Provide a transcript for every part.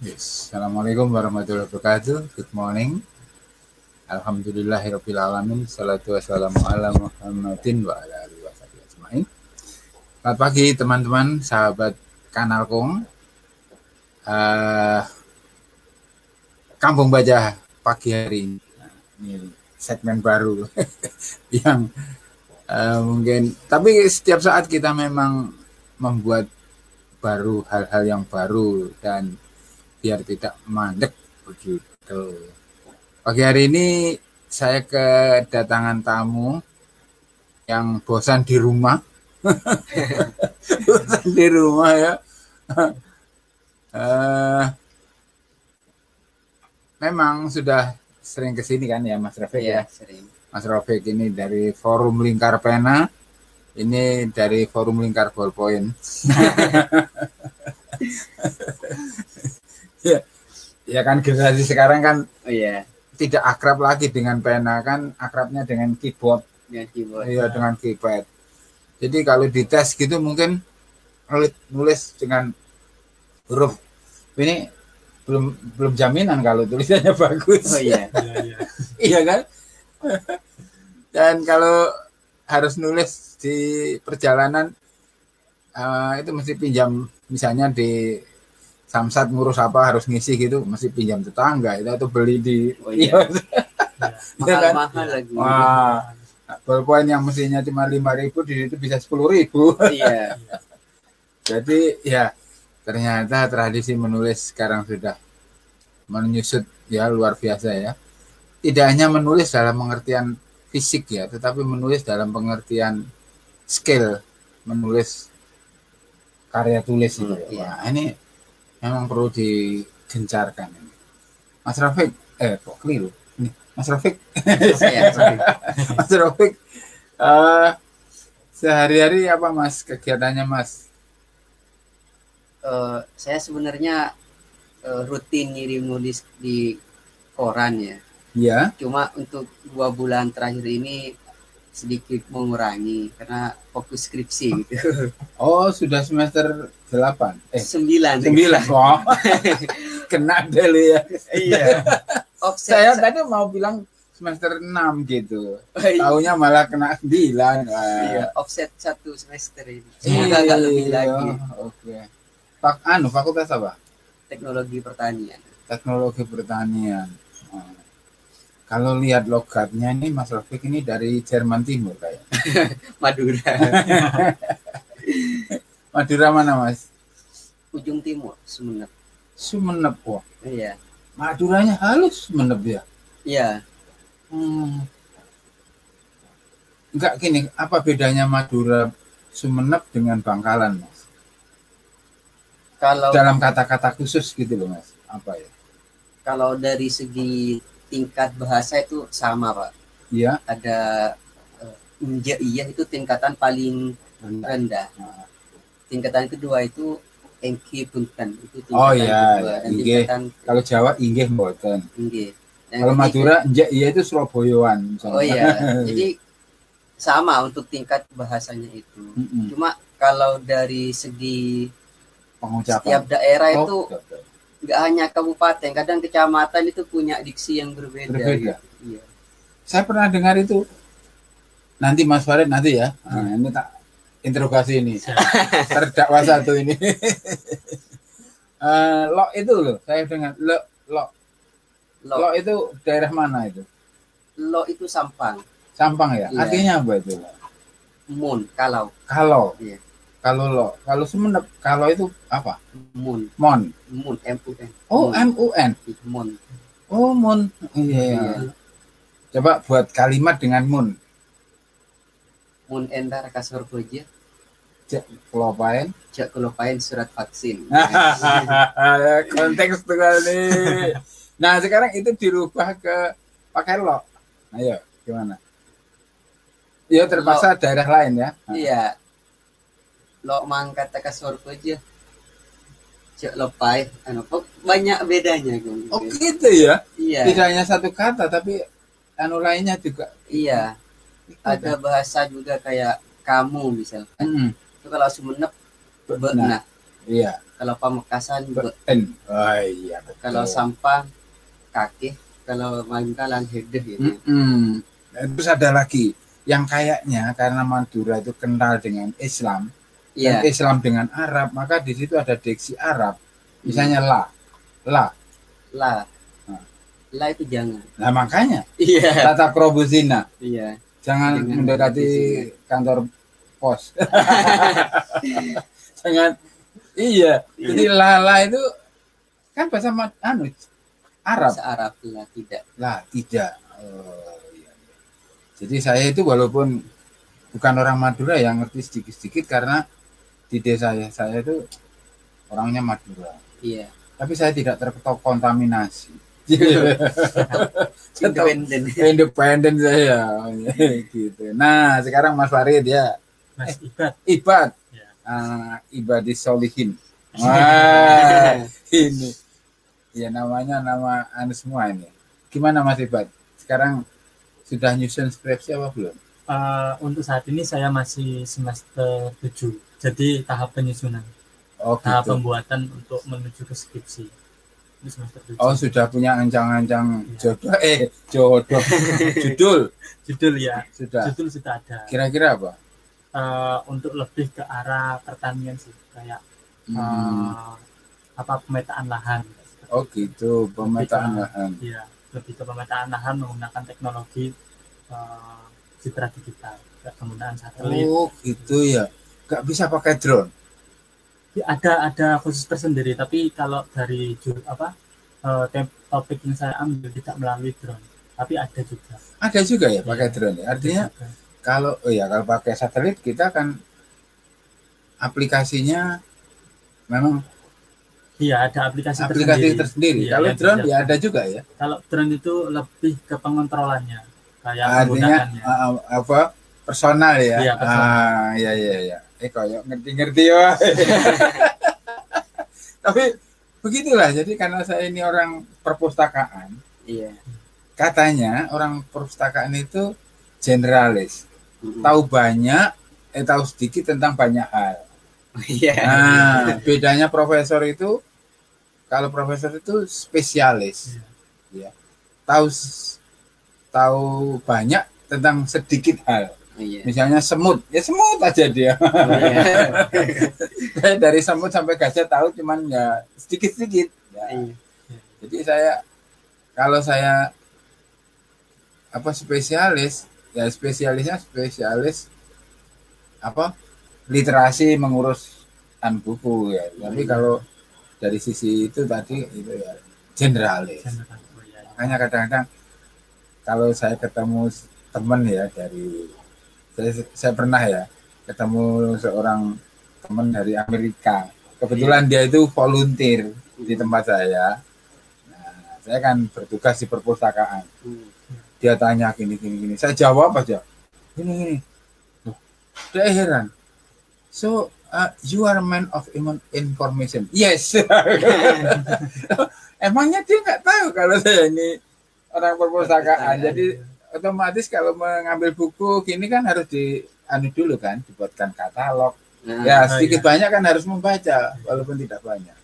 Yes. Assalamualaikum warahmatullahi wabarakatuh. Good morning. Alhamdulillahirabbil alamin. Salatu wassalamu ala Muhammadin wa ala alihi washabihi ajmain. Selamat pagi teman-teman, sahabat Kanal Kong. Uh, Kampung Baja pagi hari ini. Nah, ini segmen baru yang uh, mungkin tapi setiap saat kita memang membuat baru hal-hal yang baru dan biar tidak mandek begitu. Pagi hari ini saya kedatangan tamu yang bosan di rumah. bosan di rumah ya. uh, memang sudah sering ke sini kan ya Mas Rafiq ya, ya? sering. Mas Rafiq ini dari Forum Lingkar Pena, ini dari Forum Lingkar Ballpoint. ya, ya kan generasi sekarang kan oh, iya. tidak akrab lagi dengan pena kan akrabnya dengan keyboard. Dengan keyboard. Iya, ya. dengan keypad. Jadi kalau dites gitu mungkin nulis dengan huruf ini belum belum jaminan kalau tulisannya bagus. Oh iya. iya kan? Dan kalau harus nulis di perjalanan uh, itu mesti pinjam misalnya di samsat ngurus apa harus ngisi gitu mesti pinjam tetangga itu atau beli di oh, iya. iya. Kan? mahal lagi. Wah. Ballpoint yang mestinya cuma lima ribu di situ bisa sepuluh ribu. Iya. Jadi ya ternyata tradisi menulis sekarang sudah menyusut ya luar biasa ya. Tidak hanya menulis dalam pengertian fisik ya tetapi menulis dalam pengertian skill menulis karya tulis hmm, ya. Wah, ini memang perlu digencarkan ini. Mas Rafiq, eh kok keliru? Ini Mas Rafiq. Mas Rafiq, uh, sehari-hari apa Mas kegiatannya Mas? Uh, saya sebenarnya uh, rutin ngirim nulis di koran ya. Iya. Cuma untuk dua bulan terakhir ini sedikit mengurangi karena fokus skripsi gitu. Oh, sudah semester 8. Eh, 9. 9. Oh. Kena dulu ya. Iya. Oh, saya tadi mau bilang semester 6 gitu. Oh, iya. Taunya malah kena 9. Iya, offset satu semester ini. Semoga agak lebih iya, lagi. Oke. Okay. Pak anu fakultas apa? Teknologi pertanian. Teknologi pertanian. Kalau lihat logatnya ini Mas Rafiq ini dari Jerman Timur kayak. Madura. Madura mana Mas? Ujung Timur, Sumeneb. Sumeneb, wah. Iya. Maduranya halus Sumeneb ya? Iya. Hmm. Enggak gini, apa bedanya Madura Sumeneb dengan Bangkalan, Mas? Kalau dalam kata-kata khusus gitu loh, Mas. Apa ya? Kalau dari segi tingkat bahasa itu sama pak. Iya. Ada uh, iya itu tingkatan paling rendah, Nah. tingkatan kedua itu engki punten. Itu tingkatan oh iya, kedua. Dan tingkatan kalau Jawa inggih mboten. Inggih. Kalau Madura nja iya itu Surabayaan oh iya. Jadi sama untuk tingkat bahasanya itu. Mm -hmm. cuma kalau dari segi pengucapan. setiap daerah oh, itu nggak hanya kabupaten, kadang kecamatan itu punya diksi yang berbeda. Berbeda. Iya. Saya pernah dengar itu. Nanti Mas Farid nanti ya. Nah, hmm. ini tak interogasi ini. Terdakwa satu ini. uh, lo itu loh, saya dengar lo lo lo, lo itu daerah mana itu? Lo itu Sampang. Sampang ya. Iya. Artinya apa itu? Mun, kalau. Kalau. Iya. Kalau lo, kalau Sumenep, kalau itu apa? Mun. Mon. Mun, M U N. Oh, M U N. Mun. Oh, Mun. Iya. iya. Coba buat kalimat dengan Mun. Mun endar kasur boja. Cek kelopain. Cek kelopain surat vaksin. Konteks tuh kali. Nah, sekarang itu dirubah ke pakai lo. Ayo, gimana? Ya terpaksa daerah lain ya. Iya, lo mangkat ke surga aja cek lepai anu oh, banyak bedanya gitu. oh gitu ya iya tidak hanya satu kata tapi anu lainnya juga iya ada bahasa juga kayak kamu misalkan mm -hmm. itu kalau sumenep benak Iya. Kalau Pamekasan Ber- be. N. Oh iya. betul. Kalau sampah kaki. Kalau Mangkalan hedeh gitu. Mm-mm. Nah, Terus ada lagi yang kayaknya karena Madura itu kental dengan Islam, Iya. dan Islam dengan Arab, maka di situ ada diksi Arab. Misalnya la, la. Lah. Nah. Lah itu jangan. Nah makanya Iya. tata krobuzina, Iya. jangan Dengan mendekati kantor pos. jangan, iya. Jadi lala itu kan bahasa anu Arab. Bahasa Arab lah tidak. Lah, tidak. Oh, iya, iya. Jadi saya itu walaupun bukan orang Madura yang ngerti sedikit-sedikit karena di desa saya, saya itu orangnya Madura. Iya. Tapi saya tidak terkontaminasi. Iya. Saya tahu Independen. Independen saya. gitu. Nah, sekarang Mas Farid ya. Mas Ibad Ibad. Ya. Ah, ibadis solihin. Wah, ini. Ya namanya nama anu semua ini. Gimana Mas Ibad? Sekarang sudah nyusun skripsi apa belum? Eh, untuk saat ini saya masih semester 7 jadi tahap penyusunan Oh tahap gitu. pembuatan untuk menuju ke skripsi ini semester 7 Oh sudah punya ancang-ancang Iya. jodoh eh jodoh judul judul ya sudah. judul sudah ada Kira-kira apa? Eh, untuk lebih ke arah pertanian sih kayak Hmm. eh, apa pemetaan lahan Oh gitu, pemetaan Lebih ke- lahan. Iya, lebih ke pemetaan lahan menggunakan teknologi eh, citra digital penggunaan satelit Oh gitu ya. Gak bisa pakai drone. ada ada khusus tersendiri tapi kalau dari apa eh, topik yang saya ambil tidak melalui drone tapi ada juga Ada juga ya pakai Iya. drone ya. Artinya juga. kalau oh ya kalau pakai satelit kita kan aplikasinya memang iya ada aplikasi, aplikasi tersendiri, tersendiri. Iya, kalau drone ya ada juga ya. kalau drone itu lebih ke pengontrolannya kayak Artinya uh, uh, apa personal ya. Iya, personal. Ah iya iya iya. Eh kayak ngerti-ngerti ya. Tapi begitulah. Jadi karena saya ini orang perpustakaan, Iya. katanya orang perpustakaan itu generalis, Mm-mm. tahu banyak, eh tahu sedikit tentang banyak hal. Iya. Nah, bedanya profesor itu kalau profesor itu spesialis. Ya. Tahu tahu banyak tentang sedikit hal. Iya. Misalnya semut, ya semut aja dia. Oh, iya. Dari semut sampai gajah tahu cuman ya sedikit-sedikit. Ya. Iya. Jadi saya kalau saya apa spesialis, ya spesialisnya spesialis apa literasi mengurus an buku ya. Tapi Hmm. kalau dari sisi itu tadi itu ya generalis. General. Oh, iya, iya. Makanya kadang-kadang kalau saya ketemu teman ya dari saya, saya pernah ya ketemu seorang teman dari Amerika. Kebetulan dia itu volunteer di tempat saya. Nah, saya kan bertugas di perpustakaan. Dia tanya gini gini gini. Saya jawab aja. Gini gini. Loh, Dia heran. So uh, you are a man of information. Yes. Emangnya dia nggak tahu kalau saya ini orang perpustakaan. Jadi otomatis kalau mengambil buku gini kan harus di anu dulu kan dibuatkan katalog. Nah, Ya Oh, sedikit iya. banyak kan harus membaca walaupun tidak banyak.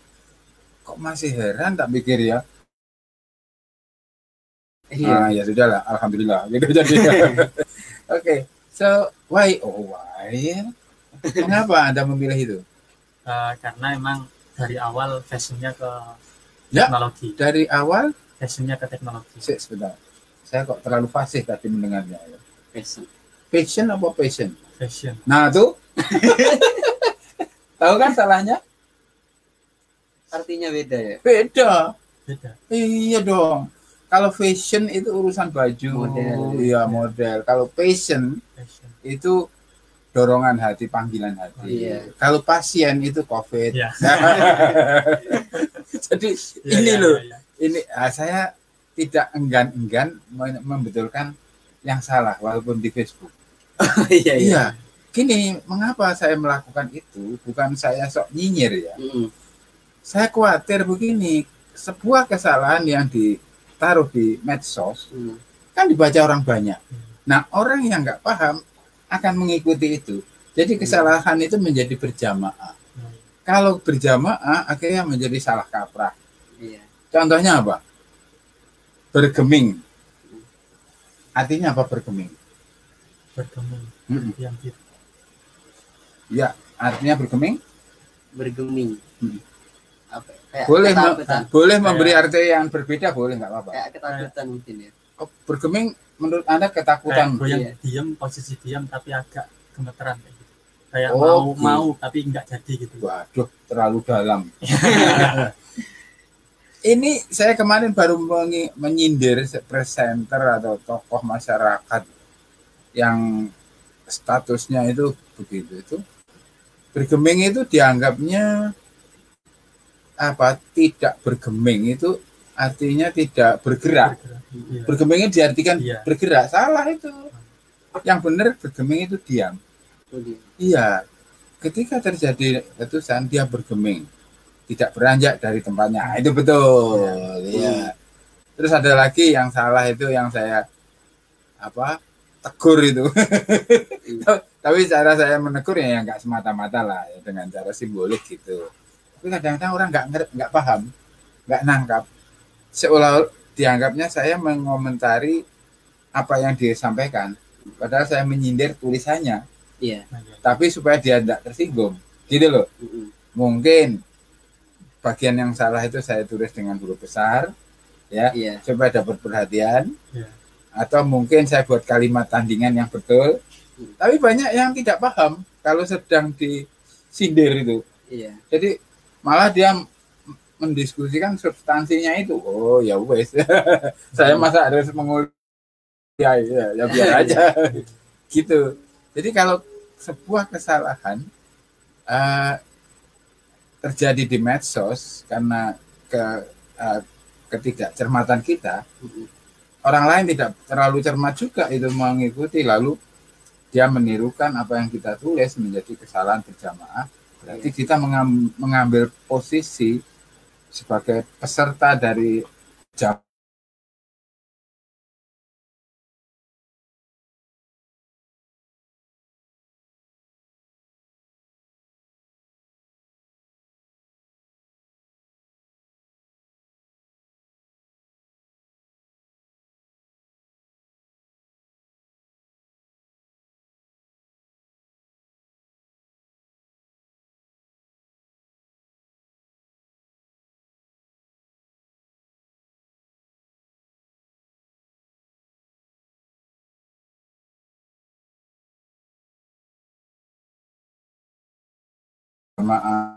Kok masih heran tak pikir ya? Iya. Ah ya sudahlah, alhamdulillah. Gitu jadi. Oke, so why? Oh why? Mengapa anda memilih itu? Eh, karena emang dari awal fashionnya ke Ya. teknologi Dari awal, fashionnya ke teknologi sebentar. Saya kok terlalu fasih tadi mendengarnya. ya. Fashion. Passion apa passion? fashion Nah tuh, tahu kan salahnya? Artinya beda ya. Beda. beda Iya dong. Kalau fashion itu urusan baju, Model. iya model. Kalau passion fashion itu dorongan hati, panggilan hati. Iya. Kalau pasien itu COVID. ya Jadi Iya, ini iya, loh, iya, iya. ini ah, saya tidak enggan-enggan membetulkan yang salah walaupun di Facebook. Iya, iya. Iya. Gini, mengapa saya melakukan itu? Bukan saya sok nyinyir ya. Mm-mm. Saya khawatir begini, sebuah kesalahan yang ditaruh di medsos Mm. kan dibaca orang banyak. Nah, orang yang nggak paham akan mengikuti itu. Jadi kesalahan itu menjadi berjamaah. Hmm. kalau berjamaah akhirnya menjadi salah kaprah. Iya. Contohnya apa? Bergeming. Artinya apa bergeming? bergeming Mm-mm. yang Ya, artinya bergeming Bergeming. Hmm. Apa? Kayak boleh me- ketakutan. boleh memberi arti yang berbeda boleh nggak apa-apa. Kayak ketakutan mungkin ya. Oh, bergeming menurut anda kayak ketakutan. goyang Iya. diam posisi diam tapi agak gemeteran kayak gitu kayak Oh, mau gitu. mau tapi nggak jadi gitu Waduh, terlalu dalam. Ini saya kemarin baru menyindir presenter atau tokoh masyarakat yang statusnya itu begitu itu bergeming itu dianggapnya apa tidak bergeming itu artinya tidak bergerak Bergerak. Iya. bergeming itu diartikan Iya. bergerak salah itu yang benar bergeming itu diam Oh. Iya, ketika terjadi letusan dia bergeming, tidak beranjak dari tempatnya. Ah, Itu betul. Iya. Terus ada lagi yang salah itu yang saya apa tegur itu. Tapi cara saya menegur ya nggak semata-mata lah ya, dengan cara simbolik gitu. Tapi kadang-kadang orang nggak nggak paham, nggak nangkap. Seolah dianggapnya saya mengomentari apa yang disampaikan. Padahal saya menyindir tulisannya Iya. Iya. tapi supaya dia tidak tersinggung gitu loh mungkin bagian yang salah itu saya tulis dengan huruf besar ya. Iya. supaya dapat perhatian. Iya. atau mungkin saya buat kalimat tandingan yang betul. Tapi banyak yang tidak paham kalau sedang disindir itu. Iya. jadi malah dia mendiskusikan substansinya itu. Oh ya wes. Saya masa harus mengulik ya, ya, ya biar aja. Gitu. Jadi kalau sebuah kesalahan eh, terjadi di medsos karena ke eh, ketidakcermatan kita orang lain tidak terlalu cermat juga itu mengikuti. Lalu dia menirukan apa yang kita tulis menjadi kesalahan berjamaah. Berarti kita mengam- mengambil posisi sebagai peserta dari jam 什么啊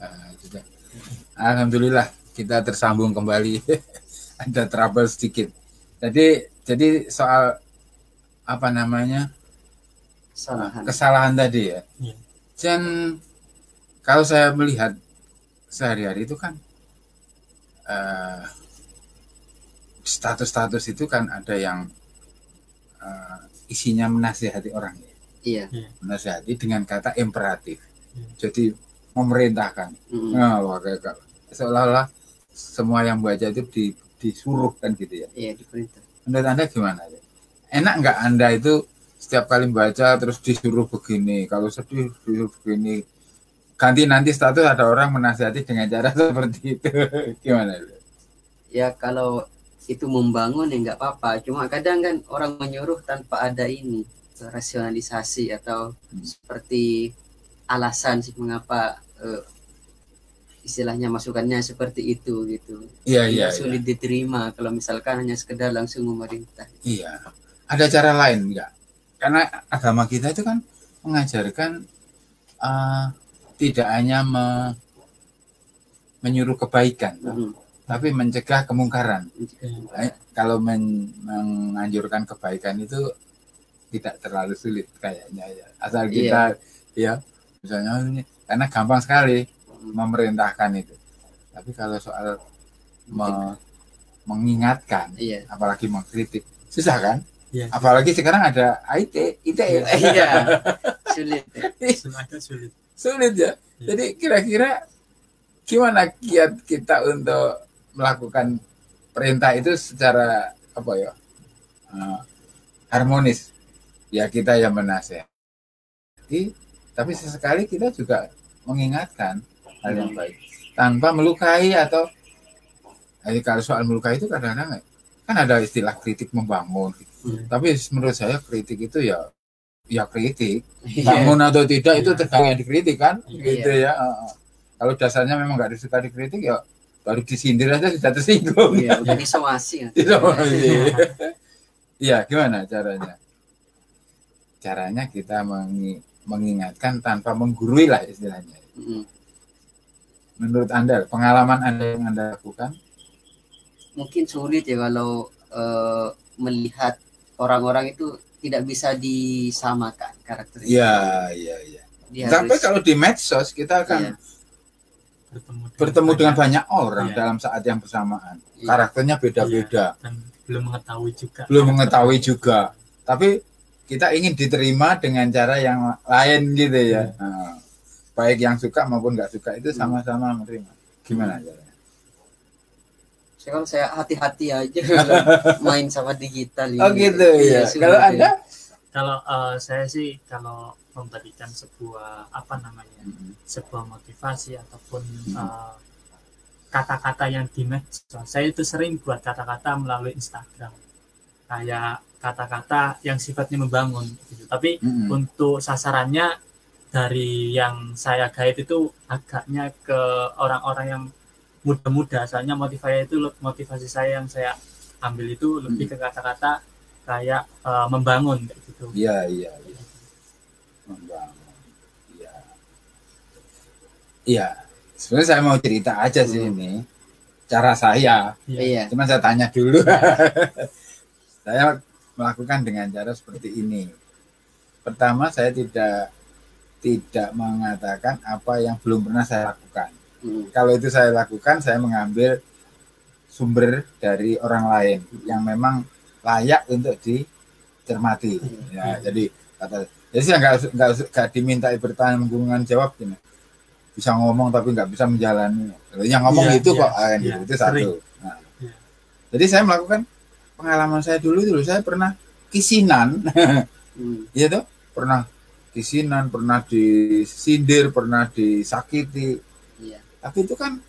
Nah, sudah. Alhamdulillah kita tersambung kembali. Ada trouble sedikit. Jadi jadi soal apa namanya Kesalahan. kesalahan tadi ya. Iya. Dan kalau saya melihat sehari-hari itu kan eh, status-status itu kan ada yang eh, isinya menasihati orang ya. Iya. Menasihati dengan kata imperatif. Iya. Jadi memerintahkan. Mm-mm. Nah, seolah-olah semua yang baca itu di, disuruh kan gitu ya. Iya diperintah. Menurut Anda gimana? ya? Enak nggak Anda itu setiap kali baca terus disuruh begini, kalau sedih disuruh begini. Ganti nanti status ada orang menasihati dengan cara seperti itu. Gimana? itu? Ya kalau itu membangun ya nggak apa-apa. Cuma kadang kan orang menyuruh tanpa ada ini rasionalisasi atau Hmm. seperti alasan sih mengapa eh, istilahnya masukannya seperti itu gitu. Iya, iya, iya. sulit diterima kalau misalkan hanya sekedar langsung memerintah. Iya. Ada cara lain enggak? Karena agama kita itu kan mengajarkan eh, tidak hanya me- menyuruh kebaikan, Mm-mm. tapi mencegah kemungkaran. Iya. Eh, kalau men- menganjurkan kebaikan itu tidak terlalu sulit kayaknya ya. Asal Iya. kita ya misalnya karena gampang sekali memerintahkan itu. Tapi kalau soal me- mengingatkan, Iya. apalagi mengkritik, susah kan? Iya. Apalagi sekarang ada IT, IT Iya. Sulit. ya. Agak sulit. sulit ya. Iya. Jadi kira-kira gimana kiat kita untuk melakukan perintah itu secara apa ya eh, harmonis? Ya kita yang menasehati, tapi sesekali kita juga mengingatkan hal yang baik tanpa melukai atau jadi kalau soal melukai itu kadang-kadang kan ada istilah kritik membangun. Iya. Tapi menurut saya kritik itu ya ya kritik Iya. bangun atau tidak itu Iya. tergantung yang dikritik kan Iya. gitu ya kalau dasarnya memang nggak disuka dikritik ya baru disindir aja sudah tersinggung Iya, udah disomasi. ya. Iya gimana caranya caranya kita mengi- mengingatkan tanpa menggurui lah istilahnya Menurut anda pengalaman anda yang anda lakukan Mungkin sulit ya kalau eh, melihat orang-orang itu tidak bisa disamakan karakternya. iya iya iya Dia sampai harus- kalau di medsos kita akan Iya. Bertemu dengan bertemu dengan banyak banyak orang Iya. dalam saat yang bersamaan Iya. karakternya beda-beda dan belum mengetahui juga. belum mengetahui juga tapi kita ingin diterima dengan cara yang lain gitu ya Nah, baik yang suka maupun nggak suka itu sama-sama menerima gimana caranya Saya kalau saya hati-hati aja kalau main sama digital ini. oh gitu ya sulit kalau ya. anda Kalau eh, saya sih kalau memberikan sebuah apa namanya sebuah motivasi ataupun eh, kata-kata yang di medsos, saya itu sering buat kata-kata melalui Instagram kayak kata-kata yang sifatnya membangun gitu. Tapi Mm-mm. untuk sasarannya dari yang saya guide itu agaknya ke orang-orang yang muda-muda soalnya motivasi itu motivasi saya yang saya ambil itu lebih ke kata-kata kayak eh, membangun kayak gitu iya iya iya membangun iya iya sebenarnya saya mau cerita aja sih Hmm. ini cara saya Iya. Cuma saya tanya dulu. saya melakukan dengan cara seperti ini. Pertama, saya tidak tidak mengatakan apa yang belum pernah saya lakukan. Mm. Kalau itu saya lakukan, saya mengambil sumber dari orang lain yang memang layak untuk dicermati. Ya, jadi kata, jadi saya nggak nggak nggak diminta bertanggung jawab gini. Bisa ngomong tapi nggak bisa menjalani. Yang ngomong Iya, itu iya, kok, ah, gitu. iya, itu satu. Nah, Iya. jadi saya melakukan pengalaman saya dulu dulu saya pernah kisinan, Mm. ya tuh pernah kisinan, pernah disindir, pernah disakiti. Iya. Tapi itu kan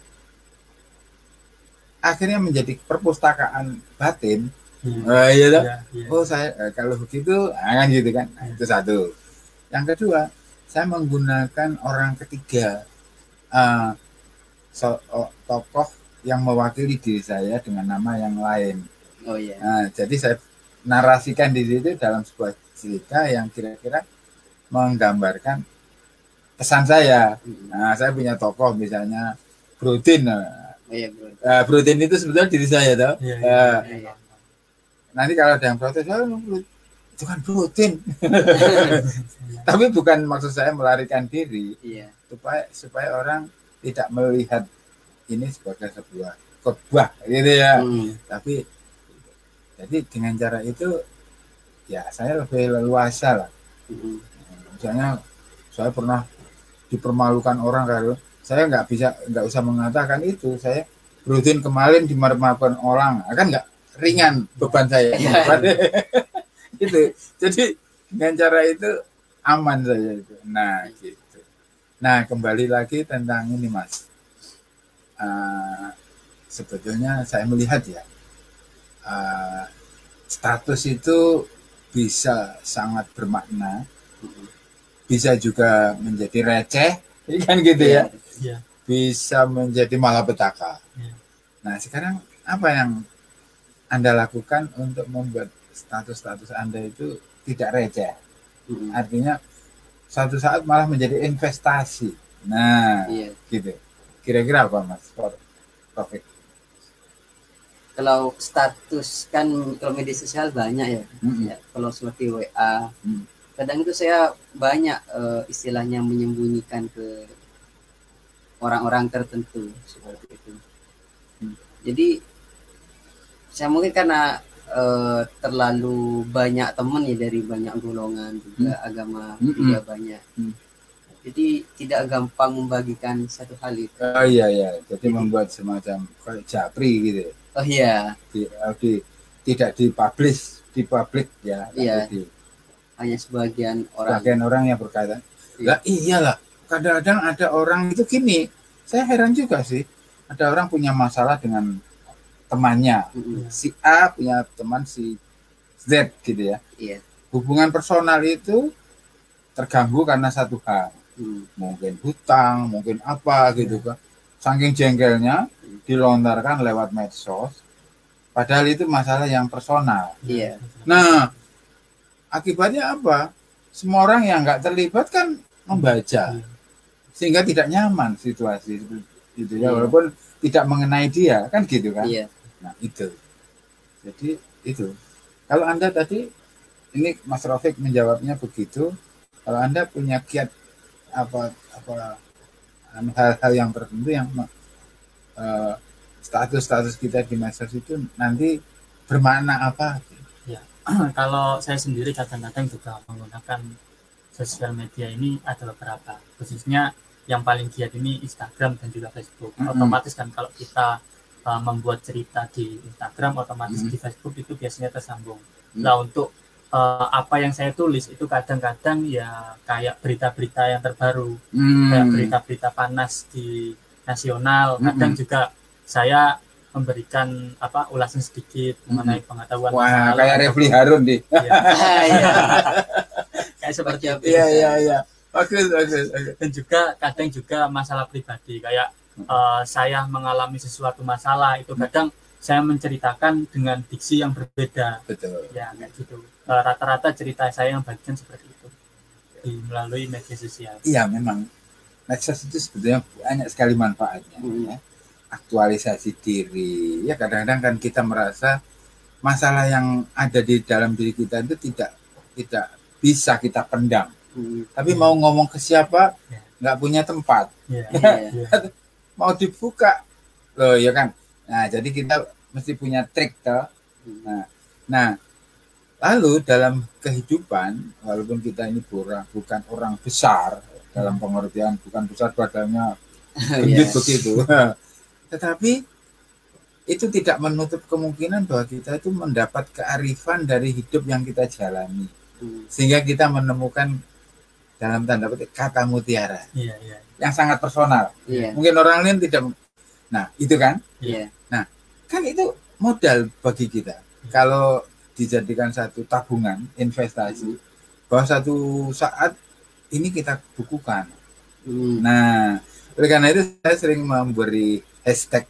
akhirnya menjadi perpustakaan batin. Iya. Eh, iya toh? Iya, iya. Oh saya eh, kalau begitu ah, kan gitu kan. Nah, itu satu. Yang kedua, saya menggunakan orang ketiga eh, so- oh, tokoh yang mewakili diri saya dengan nama yang lain. Oh iya. Nah, jadi saya narasikan di situ dalam sebuah cerita yang kira-kira menggambarkan pesan saya. Mm. Nah, saya punya tokoh misalnya Iya, bro. eh, Brodin itu sebetulnya diri saya toh. Iya, iya, iya. nanti kalau ada yang protes, "Oh, itu kan Brodin. Tapi bukan maksud saya melarikan diri Iya. supaya supaya orang tidak melihat ini sebagai sebuah khotbah gitu ya. Mm. Tapi jadi dengan cara itu ya saya lebih leluasa lah. Mm. Misalnya saya pernah dipermalukan orang kalau saya nggak bisa nggak usah mengatakan itu. Saya rutin kemarin dipermalukan orang. Akan nggak ringan beban saya. Iya. itu jadi dengan cara itu aman saya itu. Nah gitu. Nah kembali lagi tentang ini mas. Eh, sebetulnya saya melihat ya eh, status itu bisa sangat bermakna. Mm. Bisa juga menjadi receh kan gitu ya Iya. bisa menjadi malapetaka Iya. nah sekarang apa yang anda lakukan untuk membuat status-status anda itu tidak receh Mm. artinya satu saat malah menjadi investasi nah Iya. gitu kira-kira apa mas Taufik Kalau status kan kalau media sosial banyak ya. Mm-mm. Ya, kalau seperti WA, Hmm. Kadang itu saya banyak eh, istilahnya menyembunyikan ke orang-orang tertentu seperti itu. Hmm. Jadi saya mungkin karena eh, terlalu banyak teman ya dari banyak golongan juga agama Hmm. juga banyak. Hmm. Jadi tidak gampang membagikan satu hal itu. oh iya iya jadi membuat semacam kayak japri gitu ya. Oh iya, di, di tidak dipublish di publik ya Iya. di hanya sebagian orang. bagian orang yang berkata Iya. lah iyalah kadang-kadang ada orang itu gini saya heran juga sih ada orang punya masalah dengan temannya Mm-mm. si A punya teman si Z gitu ya Iya. hubungan personal itu terganggu karena satu hal Hmm. mungkin hutang mungkin apa gitu kan saking jengkelnya dilontarkan lewat medsos padahal itu masalah yang personal Iya. Nah, akibatnya apa? Semua orang yang nggak terlibat kan membaca, Iya. sehingga tidak nyaman situasi itu ya, Iya. walaupun tidak mengenai dia, kan gitu kan? Iya. Nah itu, jadi itu. Kalau anda tadi, ini Mas Rafiq menjawabnya begitu. Kalau anda punya kiat apa apa anu, hal-hal yang tertentu yang eh, status-status kita di medsos itu nanti bermakna apa? kalau saya sendiri kadang-kadang juga menggunakan sosial media ini ada beberapa khususnya yang paling giat ini Instagram dan juga Facebook Mm-mm. otomatis kan kalau kita uh, membuat cerita di Instagram otomatis Mm-mm. di Facebook itu biasanya tersambung Mm. nah untuk uh, apa yang saya tulis itu kadang-kadang ya kayak berita-berita yang terbaru kayak Hmm. berita-berita panas di nasional kadang Mm-mm. juga saya memberikan apa ulasan sedikit mengenai pengetahuan Wah, masalah kayak Refli Harun deh. ya, Iya. kayak seperti itu Iya, iya, iya. Bagus, bagus, bagus. dan juga kadang juga masalah pribadi kayak eh, saya mengalami sesuatu masalah itu kadang saya menceritakan dengan diksi yang berbeda Betul. ya kayak gitu Eh, rata-rata cerita saya yang bagian seperti itu di melalui media sosial Iya, memang medsos itu sebetulnya banyak sekali manfaatnya. Hmm. ya. Aktualisasi diri. Ya, kadang-kadang kan kita merasa masalah yang ada di dalam diri kita itu tidak tidak bisa kita pendam. Hmm. Tapi mau ngomong ke siapa, Ya. nggak punya tempat. Iya. ya. Mau dibuka, loh ya kan. Nah, jadi kita mesti punya trik toh. Nah, nah, lalu dalam kehidupan, walaupun kita ini bukan, bukan orang besar dalam pengertian bukan besar badannya gendut Iya. begitu, tetapi itu tidak menutup kemungkinan bahwa kita itu mendapat kearifan dari hidup yang kita jalani, Hmm. sehingga kita menemukan dalam tanda petik kata mutiara Iya, iya. yang sangat personal. Iya. Mungkin orang lain tidak, nah itu kan Iya. kan itu modal bagi kita. Kalau dijadikan satu tabungan investasi, bahwa satu saat ini kita bukukan. Hmm. Nah, oleh karena itu saya sering memberi hashtag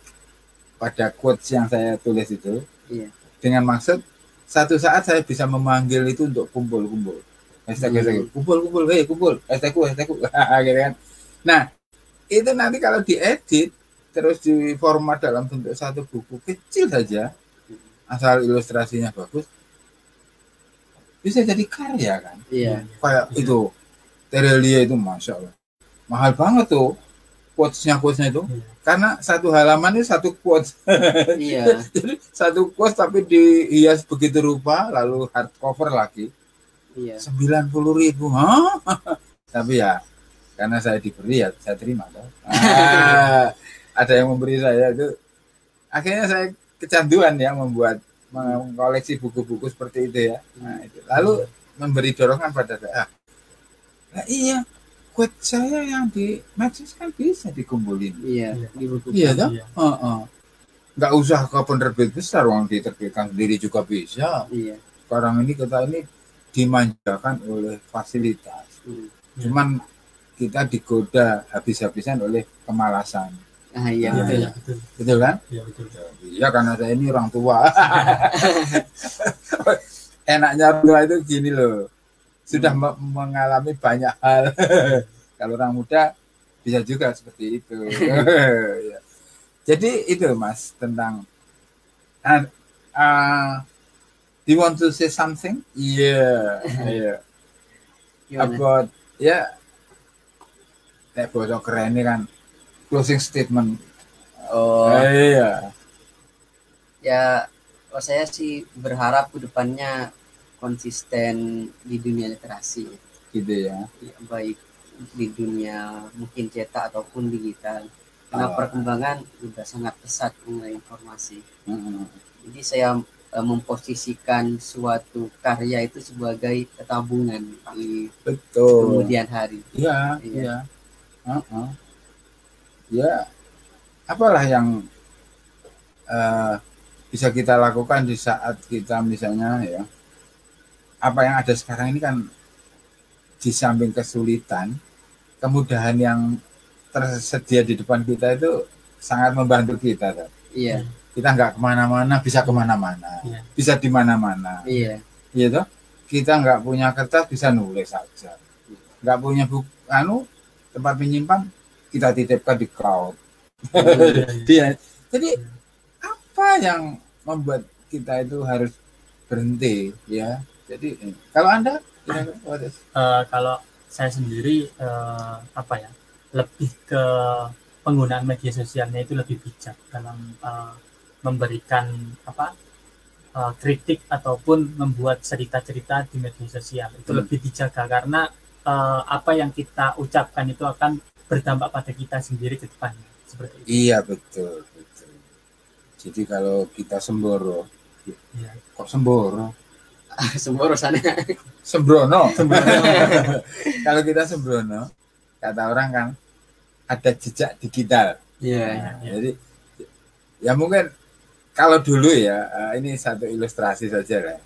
pada quotes yang saya tulis itu. Iya. dengan maksud satu saat saya bisa memanggil itu untuk kumpul-kumpul. hashtag Hmm. hashtag kumpul kumpul. Hei kumpul hashtagku hashtagku gitu kan. Nah itu nanti kalau diedit terus di format dalam bentuk satu buku kecil saja asal ilustrasinya bagus bisa jadi karya kan? Iya. kayak itu. Terelia itu masya Allah. Mahal banget tuh quotesnya quotesnya itu Iya. karena satu halaman itu satu quotes Iya. jadi satu quotes tapi dihias begitu rupa lalu hardcover lagi Iya. sembilan puluh ribu tapi ya karena saya diberi ya saya terima. Ah, ada yang memberi saya itu akhirnya saya kecanduan ya membuat mengkoleksi buku-buku seperti itu ya nah, itu. lalu memberi dorongan pada saya ah, nah iya quote saya yang di medsos kan bisa dikumpulin Iya. Iya. Di buku. iya toh Iya. Heeh. nggak usah ke penerbit besar uang diterbitkan sendiri juga bisa Iya. sekarang ini kita ini dimanjakan oleh fasilitas Hmm. cuman kita digoda habis-habisan oleh kemalasan Ah, iya Iya, betul. iya, betul. betul kan Iya, betul. iya karena saya ini orang tua enaknya orang tua itu gini loh sudah me- mengalami banyak hal. Kalau orang muda bisa juga seperti itu. Ya. jadi itu mas tentang uh, uh, do you want to say something? Yeah yeah. Gimana? about ya kayak bocor keren ini kan closing statement. Oh, iya. Ya kalau saya sih berharap ke depannya konsisten di dunia literasi gitu ya ya, baik di dunia mungkin cetak ataupun digital karena Oh. perkembangan sudah sangat pesat mengenai informasi Mm-mm. jadi saya eh, memposisikan suatu karya itu sebagai tabungan di betul kemudian hari iya Iya. iya Uh-uh. ya apalah yang eh, bisa kita lakukan di saat kita misalnya ya apa yang ada sekarang ini kan di samping kesulitan kemudahan yang tersedia di depan kita itu sangat membantu kita iya. Kita nggak ke mana-mana bisa ke mana-mana. Iya. bisa di mana-mana. Iya. Gitu kita nggak punya kertas bisa nulis saja. Nggak punya buku anu tempat menyimpan kita titipkan di cloud Iya, iya. Dia, jadi apa yang membuat kita itu harus berhenti ya jadi eh, kalau anda Eh, kalau saya sendiri eh, apa ya lebih ke penggunaan media sosialnya itu lebih bijak dalam eh, memberikan apa eh, kritik ataupun membuat cerita-cerita di media sosial itu Hmm. lebih dijaga karena eh, apa yang kita ucapkan itu akan berdampak pada kita sendiri ke depannya seperti itu. iya betul betul jadi kalau kita semboro Iya. kok semboro semua urusannya sembrono kalau kita sembrono kata orang kan ada jejak digital iya Iya. Jadi ya mungkin kalau dulu ya eh, ini satu ilustrasi saja lah.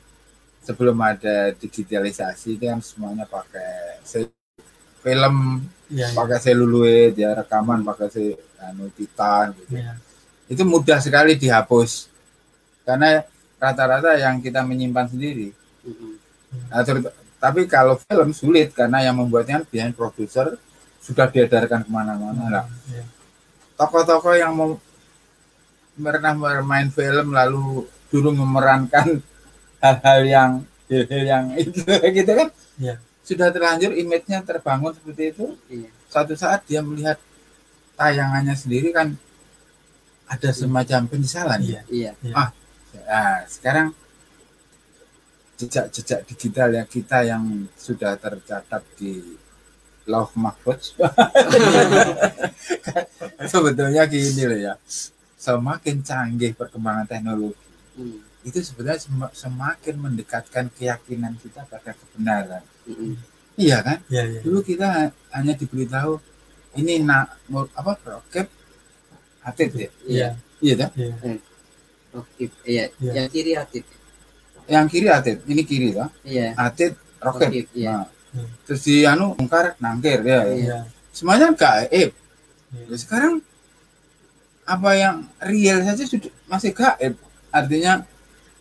Sebelum ada digitalisasi itu kan semuanya pakai film, Iya, iya. pakai seluloid ya rekaman pakai se anu titan gitu. Iya. Itu mudah sekali dihapus. Karena rata-rata yang kita menyimpan sendiri. Nah, tapi kalau film sulit karena yang membuatnya kan behind producer sudah diedarkan ke mana-mana lah Iya. tokoh-tokoh yang mau pernah bermain film lalu dulu memerankan hal-hal yang hal-hal yang itu gitu kan Iya. sudah terlanjur image-nya terbangun seperti itu Iya. suatu saat dia melihat tayangannya sendiri kan ada semacam penyesalan ya iya nah, sekarang jejak-jejak digital yang kita yang sudah tercatat di Love Mahfuz sebetulnya gini loh ya semakin canggih perkembangan teknologi Mm. itu sebenarnya sem- semakin mendekatkan keyakinan kita pada kebenaran Mm-mm. iya kan Iya, iya. dulu kita ha- hanya diberitahu ini nak mau apa roket atlet ya iya iya kan Iya. Aktif. iya Iya. yang kiri aktif yang kiri atlet ini kiri toh iya atlet roket Roket, iya. Nah, terus di anu bongkar nangkir ya, ya. Iya. semuanya gaib Iya. Ya, sekarang apa yang real saja sudah masih gaib artinya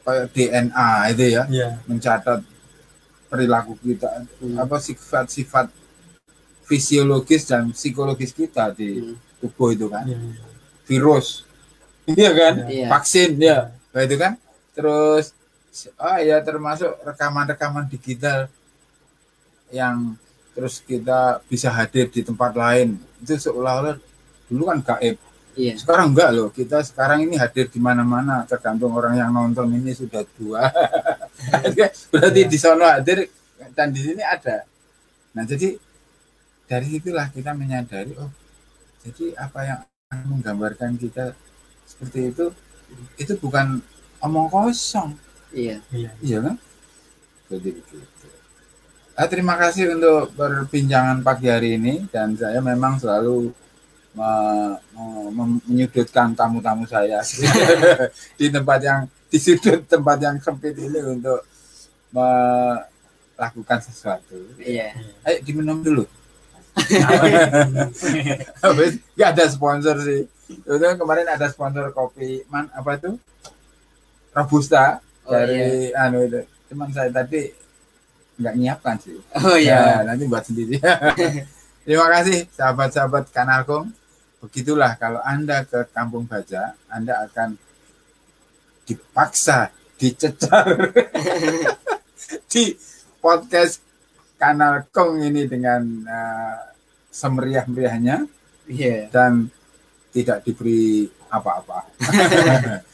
kayak DNA itu ya Iya. mencatat perilaku kita Hmm. apa sifat-sifat fisiologis dan psikologis kita di Hmm. tubuh itu kan Iya, iya. virus iya kan Iya. vaksin ya itu kan terus oh ya termasuk rekaman-rekaman digital yang terus kita bisa hadir di tempat lain. Itu seolah-olah dulu kan gaib. Iya. sekarang enggak loh. Kita sekarang ini hadir di mana-mana. Tergantung orang yang nonton ini sudah dua. Berarti Iya. di sana hadir dan di sini ada. Nah jadi dari itulah kita menyadari oh jadi apa yang menggambarkan kita seperti itu itu bukan omong kosong Iya. Iya. iya kan jadi begitu ah, terima kasih untuk perbincangan pagi hari ini dan saya memang selalu me- me- menyudutkan tamu-tamu saya di tempat yang di sudut tempat yang sempit ini untuk melakukan sesuatu. Iya. Ayo diminum dulu. Habis nggak ada sponsor sih. Itu kemarin ada sponsor kopi man apa itu robusta Oh, dari anu itu. Cuman saya tadi nggak nyiapkan sih. Oh iya. Ya, nanti buat sendiri. Terima kasih sahabat-sahabat Kanalkom. Begitulah kalau Anda ke Kampung Baja, Anda akan dipaksa, dicecar di podcast Kanal Kong ini dengan eh, semeriah-meriahnya Iya. dan tidak diberi apa-apa.